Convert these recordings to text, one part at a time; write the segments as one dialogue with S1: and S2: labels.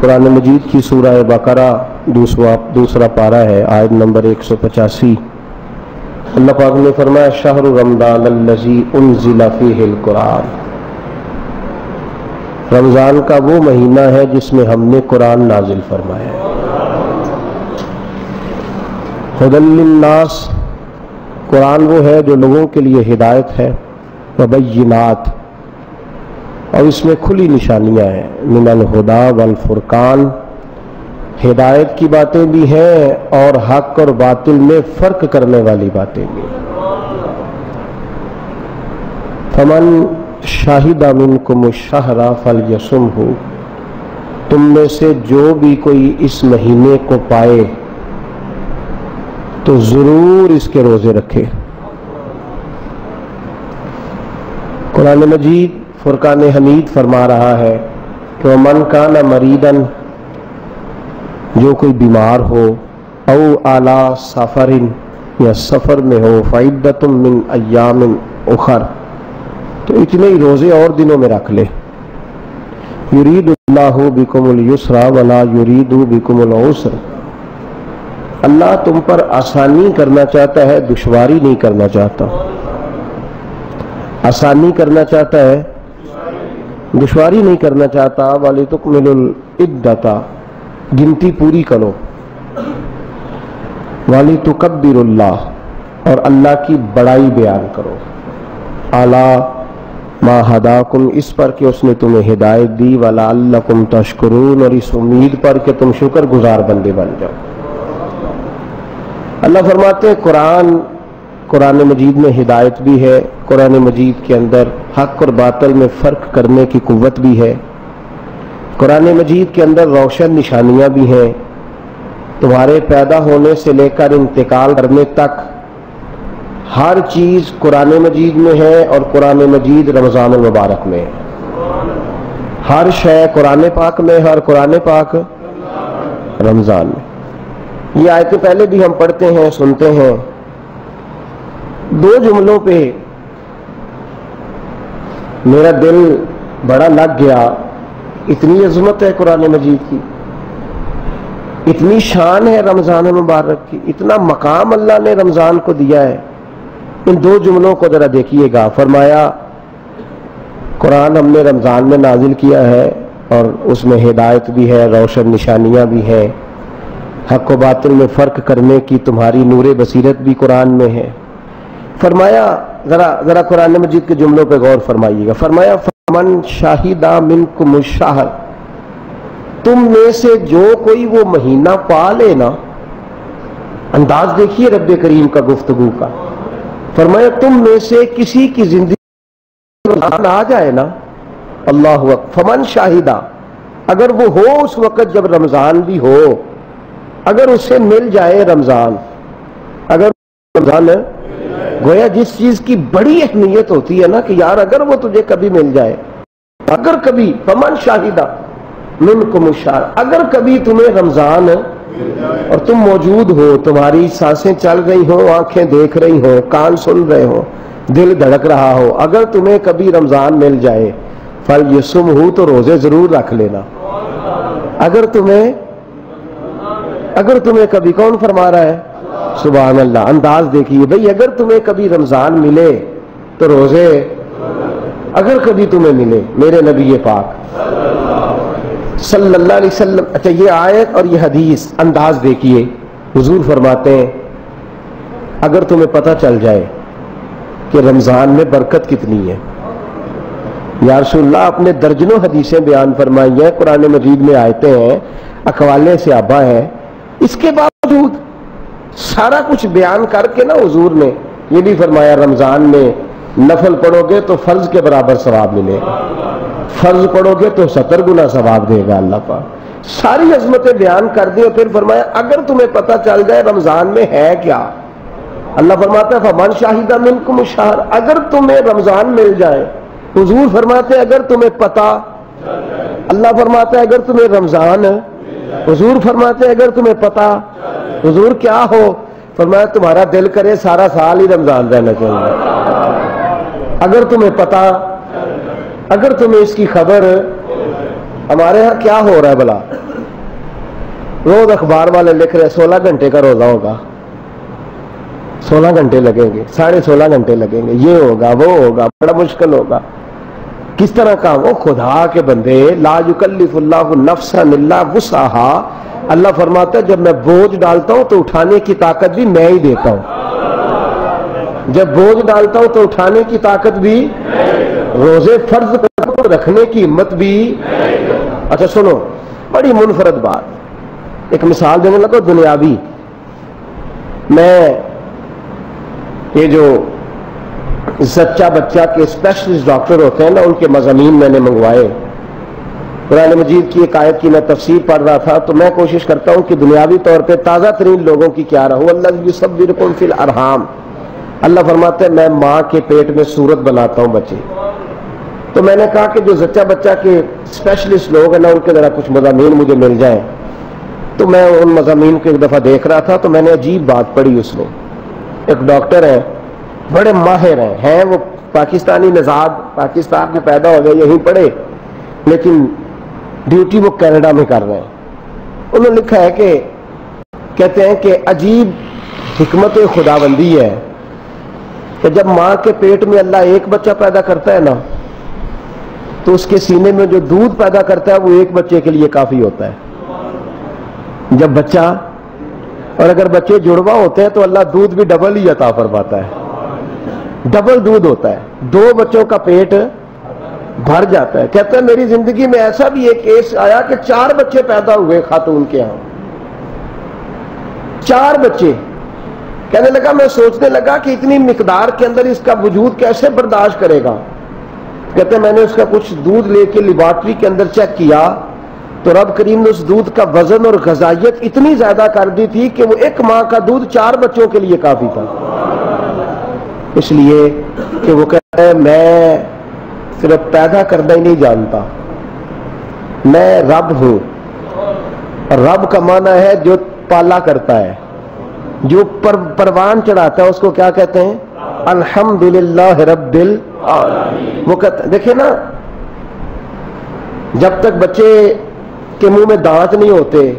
S1: قرآن مجید کی سورہ بقرہ دوسرا دوسرا پارہ ہے، آیت نمبر ایک سو پچاسی۔ اللہ پاک نے فرمایا، شہر رمضان الذی انزل فیہ القرآن۔ رمضان کا وہ مہینہ ہے جس میں ہم نے قرآن نازل فرمایا ہے۔ ہدل للناس۔ قرآن وہ ہے جو لوگوں کے لیے ہدایت ہے۔ وبینات۔ اور اس میں کھلی نشانیاں ہیں۔ من الہدا والفرقان۔ ہدایت کی باتیں بھی ہیں اور حق اور باطل میں فرق کرنے والی باتیں بھی فمن شاہد منکم الشہر فلیسمہ تم میں سے جو بھی کوئی اس مہینے کو پائے تو ضرور اس کے روزے رکھے۔ قرآن مجید فرقان حمید فرما رہا ہے کہ من کا نہ مریدن جو کوئی بیمار ہو، او اعلی سفرن، یا سفر میں ہو فعدت من ایام اخر، تو اتنے ہی روزے اور دنوں میں رکھ لے۔ یرید اللہ بکم السرا ولا یرید بکم العسر۔ اللہ تم پر آسانی کرنا چاہتا ہے، دشواری نہیں کرنا چاہتا۔ آسانی کرنا چاہتا ہے دشواری نہیں کرنا چاہتا والی تکمل العدتا گنتی پوری کرو۔ والی تکبر اللہ اور اللہ کی بڑائی بیان کرو۔ اعلیٰ ما ہداکم، اس پر کہ اس نے تمہیں ہدایت دی والا اللہ کم تشکرون، اور اس امید پر کہ تم شکر گزار بندے بن جاؤ۔ اللہ فرماتے قرآن قرآن مجید میں ہدایت بھی ہے، قرآن مجید کے اندر حق اور باطل میں فرق کرنے کی قوت بھی ہے۔ قرآن مجید کے اندر روشن نشانیاں بھی ہیں۔ تمہارے پیدا ہونے سے لے کر انتقال کرنے تک ہر چیز قرآن مجید میں ہے اور قرآن مجید رمضان المبارک میں۔ ہے ہر شے قرآن پاک میں ہر قرآن پاک رمضان میں۔ یہ آیتیں پہلے بھی ہم پڑھتے ہیں، سنتے ہیں۔ دو جملوں پہ میرا دل بڑا لگ گیا، اتنی عظمت ہے قرآن مجید کی، اتنی شان ہے رمضان المبارک کی، اتنا مقام اللہ نے رمضان کو دیا ہے۔ ان دو جملوں کو ذرا دیکھیے گا۔ فرمایا، قرآن ہم نے رمضان میں نازل کیا ہے اور اس میں ہدایت بھی ہے، روشن نشانیاں بھی ہیں۔ حق و باطل میں فرق کرنے کی تمہاری نور بصیرت بھی قرآن میں ہے۔ فرمایا، ذرا ذرا قرآن مجید کے جملوں پہ غور فرمائیے گا۔ فرمایا، فمن شاہدہ منکم الشہر تم میں سے جو کوئی وہ مہینہ پا لے نا، انداز دیکھیے رب کریم کا گفتگو کا۔ فرمایا، تم میں سے کسی کی زندگی آ جائے نا۔ اللہ فمن شاہدہ۔ اگر وہ ہو اس وقت جب رمضان بھی ہو، اگر اسے مل جائے رمضان، اگر رمضان ہے گویا جس چیز کی بڑی اہمیت ہوتی ہے نا کہ یار اگر وہ تجھے کبھی مل جائے، اگر کبھی، فمن شاہدہ من کو مشار اگر کبھی تمہیں رمضان اور تم موجود ہو، تمہاری سانسیں چل رہی ہوں، آنکھیں دیکھ رہی ہوں، کان سن رہے ہو دل دھڑک رہا ہو، اگر تمہیں کبھی رمضان مل جائے، فل یسم ہو تو روزے ضرور رکھ لینا۔ اگر تمہیں اگر تمہیں کبھی کون فرما رہا ہے؟ سبحان اللہ، انداز دیکھیے بھئی اگر تمہیں کبھی رمضان ملے تو روزے اگر کبھی تمہیں ملے، میرے نبی پاک صلی اللہ علیہ وسلم اچھا یہ آیت اور یہ حدیث انداز دیکھیے۔ حضور فرماتے ہیں، اگر تمہیں پتہ چل جائے کہ رمضان میں برکت کتنی ہے۔ یا رسول اللہ اپنے درجنوں حدیثیں بیان فرمائی ہیں، قرآن مجید میں آیتیں ہیں، اقوالے سے آبا ہیں۔ اس کے باوجود سارا کچھ بیان کر کے نا حضور نے یہ بھی فرمایا رمضان میں نفل پڑھو گے تو فرض کے برابر ثواب ملے گا۔ فرض پڑھو گے تو ستر گنا ثواب دے گا اللہ پاک۔ ساری عظمتیں بیان کر دی اور پھر فرمایا اگر تمہیں پتہ چل جائے رمضان میں ہے کیا؟ اللہ فرماتا ہے فمان شاہدہ منکم شہر اگر تمہیں رمضان مل جائے، حضور فرماتے ہیں اگر تمہیں پتہ اللہ فرماتا ہے اگر تمہیں رمضان حضور فرماتے ہیں اگر تمہیں پتہ حضور کیا ہو؟ فرمایا تمہارا دل کرے سارا سال ہی رمضان رہنا چاہیے اگر تمہیں پتا، اگر تمہیں اس کی خبر، ہمارے ہاں کیا ہو رہا ہے بلا؟ روز اخبار والے لکھ رہے سولہ گھنٹے کا روزہ ہوگا۔ سولہ گھنٹے لگیں گے، ساڑھے سولہ گھنٹے لگیں گے، یہ ہوگا، وہ ہوگا، بڑا مشکل ہوگا۔ کس طرح کا؟ وہ خدا کے بندے، لا یکلف اللہ نفسا الا وسعها اللہ فرماتا ہے، جب میں بوجھ ڈالتا ہوں تو اٹھانے کی طاقت بھی میں ہی دیتا ہوں۔ جب بوجھ ڈالتا ہوں تو اٹھانے کی طاقت بھی روزے فرض رکھنے کی ہمت بھی اچھا سنو، بڑی منفرد بات۔ ایک مثال دینے لگا، دنیاوی۔ میں یہ جو سچا بچہ کے اسپیشلسٹ ڈاکٹر ہوتے ہیں نا، ان کے مضامین میں نے منگوائے۔ قرآن مجید کی ایک آیت کی میں تفسیر پڑھ رہا تھا، تو میں کوشش کرتا ہوں کہ دنیاوی طور پہ تازہ ترین لوگوں کی کیا رہو۔ اللہ سب فی الارحام۔ اللہ فرماتے ہیں، میں ماں کے پیٹ میں صورت بناتا ہوں بچے۔ تو میں نے کہا کہ جو زچہ بچہ کے اسپیشلسٹ لوگ ہیں نا، ان کے ذرا کچھ مضامین مجھے مل جائیں۔ تو میں ان مضامین کو ایک دفعہ دیکھ رہا تھا، تو میں نے عجیب بات پڑھی اس میں۔ ایک ڈاکٹر ہے بڑے ماہر ہیں ہیں وہ پاکستانی نژاد، پاکستان میں پیدا ہو گئے، یہیں پڑھے، لیکن ڈیوٹی وہ کینیڈا میں کر رہے ہیں۔ انہوں نے لکھا ہے کہ کہتے ہیں کہ عجیب حکمت خدا بندی ہے کہ جب ماں کے پیٹ میں اللہ ایک بچہ پیدا کرتا ہے نا، تو اس کے سینے میں جو دودھ پیدا کرتا ہے، وہ ایک بچے کے لیے کافی ہوتا ہے۔ جب بچہ، اور اگر بچے جڑوا ہوتے ہیں، تو اللہ دودھ بھی ڈبل ہی عطا فرماتا ہے۔ ڈبل دودھ ہوتا ہے۔ دو بچوں کا پیٹ بھر جاتا ہے۔ کہتا ہے، میری زندگی میں ایسا بھی ایک کیس آیا کہ چار بچے پیدا ہوئے خاتون کے ہاں چار بچے۔ کہنے لگا، میں سوچنے لگا کہ اتنی مقدار کے اندر اس کا وجود کیسے برداشت کرے گا۔ کہتے ہیں، میں نے اس کا کچھ دودھ لے کے لیبارٹری کے اندر چیک کیا تو رب کریم نے اس دودھ کا وزن اور غذائیت اتنی زیادہ کر دی تھی کہ وہ ایک ماں کا دودھ چار بچوں کے لیے کافی تھا۔ اس لیے کہ وہ کہتا ہے، میں صرف پیدا کرنا ہی نہیں جانتا۔ میں رب ہوں۔ اور رب کا معنی ہے جو پالا کرتا ہے، جو پر، پروان چڑھاتا ہے، اس کو کیا کہتے ہیں؟ الحمد للہ رب دل وہ کہتے دیکھیں نا، جب تک بچے کے منہ میں دانت نہیں ہوتے،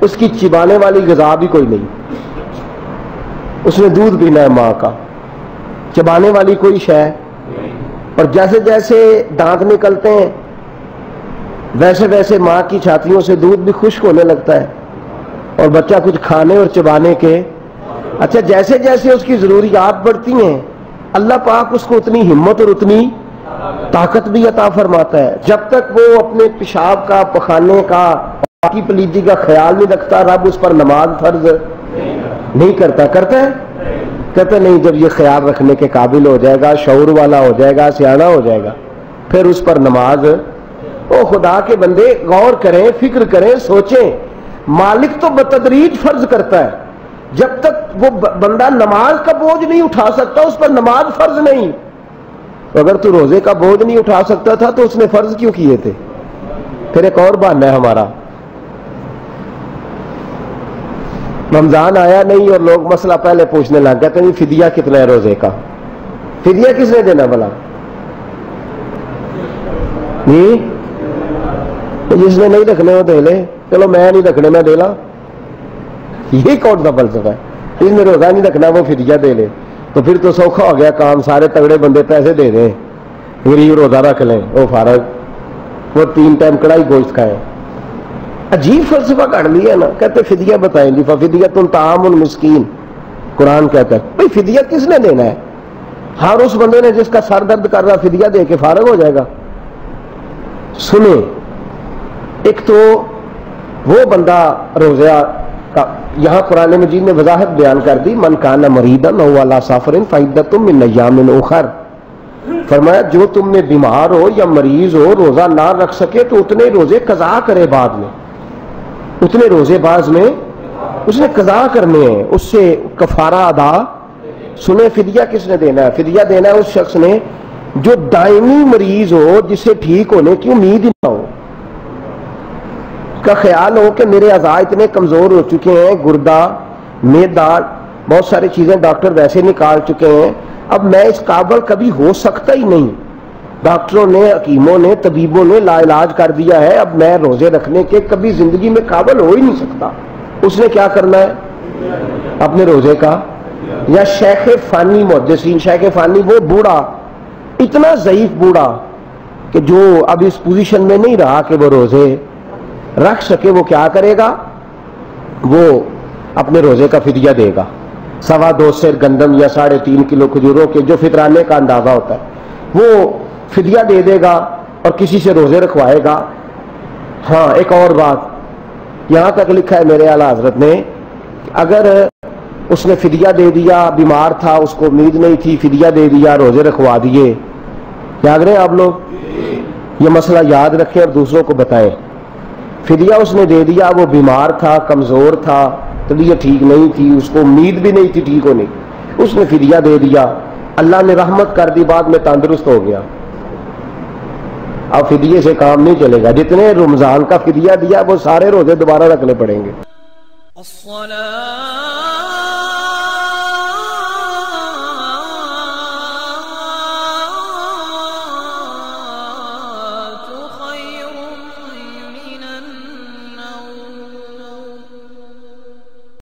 S1: اس کی چبانے والی غذا بھی کوئی نہیں۔ اس نے دودھ پینا ہے ماں کا۔ چبانے والی کوئی شے؟ اور جیسے جیسے دانت نکلتے ہیں، ویسے ویسے ماں کی چھاتیوں سے دودھ بھی خشک ہونے لگتا ہے۔ اور بچہ کچھ کھانے اور چبانے کے۔ اچھا جیسے جیسے اس کی ضروریات بڑھتی ہیں، اللہ پاک اس کو اتنی ہمت اور اتنی طاقت بھی عطا فرماتا ہے۔ جب تک وہ اپنے پیشاب کا، پخانے کا، پاکی پلیدی کا خیال نہیں رکھتا، رب اس پر نماز فرض نہیں کرتا۔ کرتا ہے؟ کہتا نہیں، جب یہ خیال رکھنے کے قابل ہو جائے گا، شعور والا ہو جائے گا، سیاح ہو جائے گا، پھر اس پر نماز، او خدا کے بندے، غور کریں، فکر کریں، سوچیں۔ مالک تو بتدریج فرض کرتا ہے، جب تک وہ بندہ نماز کا بوجھ نہیں اٹھا سکتا، اس پر نماز فرض نہیں۔ اگر تو روزے کا بوجھ نہیں اٹھا سکتا تھا، تو اس نے فرض کیوں کیے تھے؟ پھر ایک اور بہانا ہے ہمارا۔ رمضان آیا نہیں اور لوگ مسئلہ پہلے پوچھنے لگ گئے تو فدیہ کتنا ہے روزے کا؟ فدیہ کس نے دینا بلا جی؟ جس نے نہیں رکھنے وہ دے لے۔ چلو میں نہیں رکھنے، میں دے لا۔ یہ کون سا فلسفہ ہے؟ اس نے روزہ نہیں رکھنا، وہ فدیہ دے لے۔ تو پھر تو سوکھا ہو گیا، کام سارے تگڑے بندے پیسے دے دیں۔ غریب روزہ رکھ لیں۔ وہ فارغ، وہ تین ٹائم کڑائی گوشت کھائے۔ عجیب فلسفہ کر لیا نا، کہتے فدیہ بتائیں جی فدیہ تم تام المسکین۔ قرآن کہتا ہے؟ بھائی فدیہ کس نے دینا ہے؟ ہر اس بندے نے جس کا سر درد کر رہا فدیہ دے کے فارغ ہو جائے گا۔ سنیں، ایک تو وہ بندہ روزہ یہاں قرآن مجید نے وضاحت بیان کر دی، من کانا مریدا نو والا سافرن فائدت من ایام اخر۔ فرمایا، جو تم نے بیمار ہو یا مریض ہو، روزہ نہ رکھ سکے تو اتنے روزے قضا کرے بعد میں۔ اتنے روزے بعض میں اس نے قضا کرنے ہیں اس سے کفارہ ادا۔ سنے فدیہ کس نے دینا ہے؟ فدیہ دینا ہے اس شخص نے جو دائمی مریض ہو جسے ٹھیک ہونے کی امید ہی نہ ہو۔ کا خیال ہو کہ میرے اعضاء اتنے کمزور ہو چکے ہیں، گردہ میدا بہت ساری چیزیں ڈاکٹر ویسے نکال چکے ہیں۔ اب میں اس قابل کبھی ہو سکتا ہی نہیں۔ ڈاکٹروں نے، حکیموں نے، طبیبوں نے لا علاج کر دیا ہے، اب میں روزے رکھنے کے کبھی زندگی میں قابل ہو ہی نہیں سکتا۔ اس نے کیا کرنا ہے؟ اپنے روزے کا۔ یا شیخ فانی، محدثین، شیخ فانی، وہ بوڑھا، اتنا ضعیف بوڑھا کہ جو اب اس پوزیشن میں نہیں رہا کہ وہ روزے رکھ سکے، وہ کیا کرے گا؟ وہ اپنے روزے کا فدیہ دے گا۔ سوا دو سیر گندم یا ساڑھے تین کلو کھجوروں کے جو فطرانے کا اندازہ ہوتا ہے۔ وہ فدیہ دے دے گا اور کسی سے روزے رکھوائے گا۔ ہاں ایک اور بات۔ یہاں تک لکھا ہے میرے اعلیٰ حضرت نے اگر اس نے فدیہ دے دیا، بیمار تھا، اس کو امید نہیں تھی، فدیہ دے دیا، روزے رکھوا دیے۔ یاد رہے آپ لوگ؟ یہ مسئلہ یاد رکھیں اور دوسروں کو بتائیں۔ فدیہ اس نے دے دیا، وہ بیمار تھا، کمزور تھا، طبیعت ٹھیک نہیں تھی، اس کو امید بھی نہیں تھی، ٹھیک ہونے اس نے فدیہ دے دیا۔ اللہ نے رحمت کر دی، بعد میں تندرست ہو گیا۔ اب فدیے سے کام نہیں چلے گا۔ جتنے رمضان کا فدیہ دیا، وہ سارے روزے دوبارہ رکھنے پڑیں گے۔
S2: الصلاة